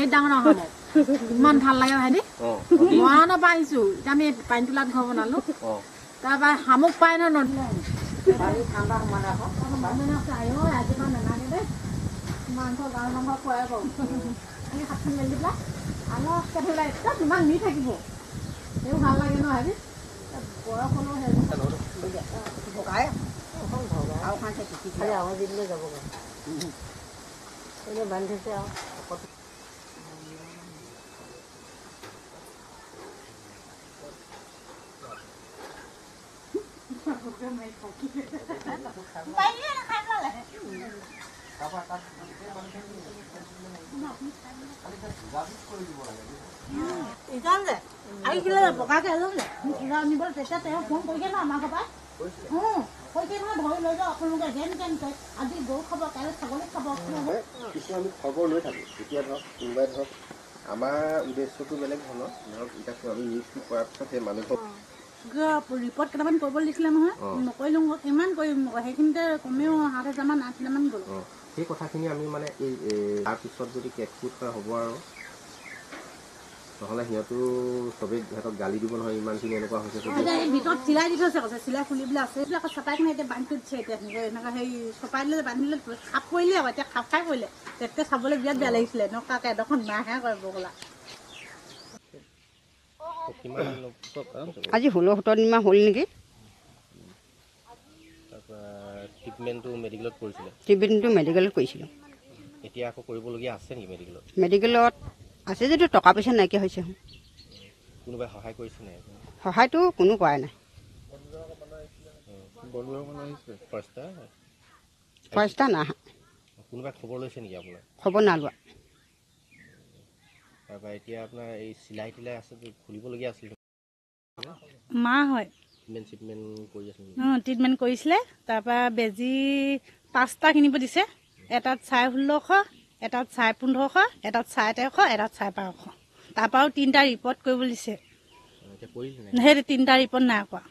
এই ডাঙৰ ডাঙৰ হ'ব ইমান ভাল লাগে ভাইটি মৰাণৰ পৰা আহিছো। এতিয়া আমি পানী তোলাত ঘৰ বনালো। তাৰপৰা শামুক পাই ন নদী ঠাণ্ডা সোমালে আকৌ। আজিপৰা নালাগে দেই মাংস গাহৰি মাংস খুৱাই পাওঁ আমি সাতখন মেলি পেলাই আলহকে ধৰিলে একদম ইমান নি থাকিব সেইবোৰ ভাল লাগে ন ভাবি বয়স হ'লেও সেইবোৰ ভগাই আৰু খাইছে টিকি খালি আমাৰ দিবলৈ যাব এতিয়া বান্ধি থৈছে আৰু আমাৰ পৰা নহয় যেন তেন আজি গৰু খাব কাইলৈ খাব কিছু আমি খবৰ লৈ থাকোঁ এতিয়া ধৰক কোনোবাই ধৰক আমাৰ উদ্দেশ্যটো বেলেগ ধৰণৰ ধৰক এতিয়া আমি নিউজটো কৰাৰ পিছত সেই মানুহক ৰিপৰ্ট কেইটামান কৰিব লাগিছিলে নহয়। নকৰিলোঁ কিমান কৰিম সেইখিনিতে কমেও সাত হাজাৰমান আঠ হাজাৰমান গ'ল সেই কথাখিনি আমি মানে এই তাৰপিছত যদি কেটকুট হয় হ'ব আৰু। নহ'লে সিহঁতো চবেই সিহঁতক গালি দিব নহয় ইমানখিনি এনেকুৱা হৈছে ভিতৰত চিলাই দি থৈছে কৈছে চিলাই খুলিবলৈ আছে। এইবিলাক আকৌ চপাই কিনে এতিয়া বান্ধি দিছে এতিয়া এনেকৈ এনেকুৱা হেৰি চপাই দিলে বান্ধি দিলে খাপ পৰিলে আকৌ এতিয়া খাপ খাই পৰিলে তেতিয়া চাবলৈ বিৰাট বেয়া লাগিছিলে এনেকুৱাকৈ এডোখৰ নাহে কৰে বগলা আজি ষোল্ল সোতৰ দিনমান হ'ল নেকি? ট্ৰিটমেণ্টটো মেডিকেলত কৰিছিলে? ট্ৰিটমেণ্টটো মেডিকেলত কৰিছিলোঁ। এতিয়া আকৌ কৰিবলগীয়া আছে নেকি মেডিকেলত মেডিকেলত আছে যদিও টকা পইচা নাইকিয়া হৈছে। কোনোবাই সহায় কৰিছে নাই? সহায়টো কোনো কৰাই নাই। ফৰেষ্টাৰ নাহা। কোনোবাই খবৰ লৈছে নেকি আপোনাৰ? খবৰ নালোৱা। তাৰপৰা এতিয়া আপোনাৰ এই চিলাই তিলাই আছে খুলিবলগীয়া আছিল। মা হয়। ট্ৰিটমেণ্ট অঁ ট্ৰিটমেণ্ট কৰিছিলে তাৰপৰা বেজী পাঁচটা কিনিব দিছে। এটাত চাৰে ষোল্লশ এটাত চাৰে পোন্ধৰশ এটাত চাৰে তেৰশ এটাত চাৰে বাৰশ। তাৰপৰাও তিনিটা ৰিপৰ্ট কৰিব দিছে। সেই তিনিটা ৰিপৰ্ট নাই কৰা।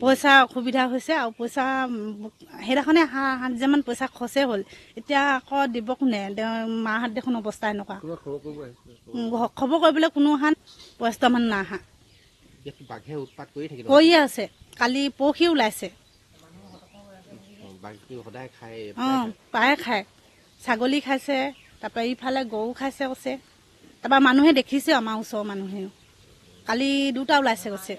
পইচা অসুবিধা হৈছে আৰু পইচা সেইদিনাখনে সাত হাজাৰমান পইচা খৰচেই হ'ল এতিয়া আকৌ দিব কোনে? মাহঁত দেখোন অৱস্থা এনেকুৱা। খবৰ কৰিবলৈ কোনো অহা পইচামান থাকিব? কৰিয়ে আছে। কালি পৰহি ওলাইছে। অঁ প্ৰায়ে খায়। ছাগলী খাইছে তাৰপৰা ইফালে গৰু খাইছে কৈছে তাৰপৰা মানুহে দেখিছে আমাৰ ওচৰৰ মানুহেও। কালি দুটা ওলাইছে কৈছে